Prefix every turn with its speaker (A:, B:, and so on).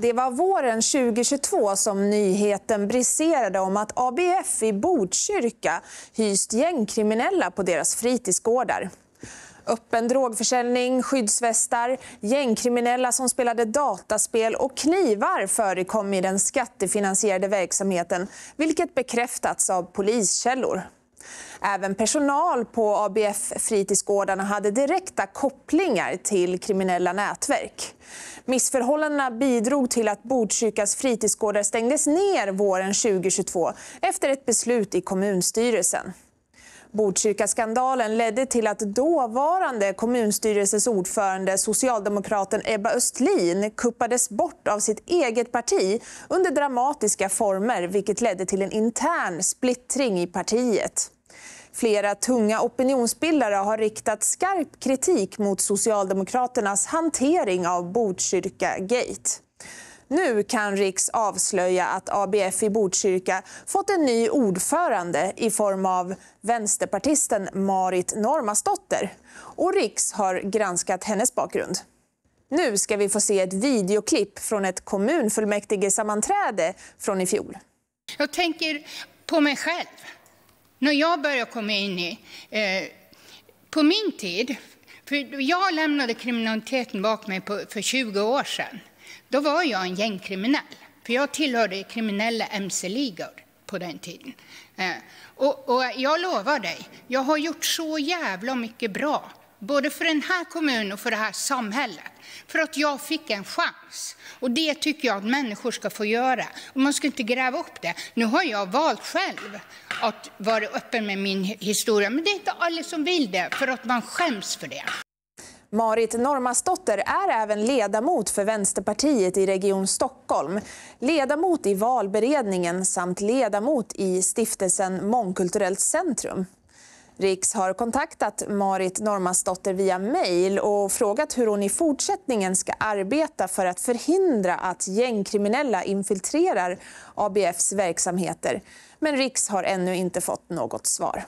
A: Det var våren 2022 som nyheten briserade om att ABF i Botkyrka hyst gängkriminella på deras fritidsgårdar. Öppen drogförsäljning, skyddsvästar, gängkriminella som spelade dataspel och knivar förekom i den skattefinansierade verksamheten vilket bekräftats av poliskällor. Även personal på ABF-fritidsgårdarna hade direkta kopplingar till kriminella nätverk. Missförhållandena bidrog till att Botkyrkas fritidsgårdar stängdes ner våren 2022 efter ett beslut i kommunstyrelsen. Botkyrkaskandalen ledde till att dåvarande kommunstyrelses ordförande socialdemokraten Ebba Östlin kuppades bort av sitt eget parti under dramatiska former vilket ledde till en intern splittring i partiet. Flera tunga opinionsbildare har riktat skarp kritik mot Socialdemokraternas hantering av Botkyrka-gate. Nu kan Riks avslöja att ABF i Botkyrka fått en ny ordförande i form av vänsterpartisten Marit Normasdotter. Och Riks har granskat hennes bakgrund. Nu ska vi få se ett videoklipp från ett kommunfullmäktigesammanträde från i fjol.
B: Jag tänker på mig själv. När jag började komma in i... Eh, på min tid, för jag lämnade kriminaliteten bak mig på, för 20 år sedan. Då var jag en gängkriminell, för jag tillhörde kriminella mc-ligor på den tiden. Eh, och, och, jag lovar dig, jag har gjort så jävla mycket bra, både för den här kommunen och för det här samhället, för att jag fick en chans. Och det tycker jag att människor ska få göra. Och man ska inte gräva upp det. Nu har jag valt själv att vara öppen med min historia, men det är inte alla som vill det, för att man skäms för det.
A: Marit Normasdotter är även ledamot för Vänsterpartiet i Region Stockholm, ledamot i valberedningen samt ledamot i stiftelsen Mångkulturellt centrum. Riks har kontaktat Marit Normasdotter via mejl och frågat hur hon i fortsättningen ska arbeta för att förhindra att gängkriminella infiltrerar ABFs verksamheter. Men Riks har ännu inte fått något svar.